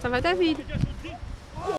Ça va David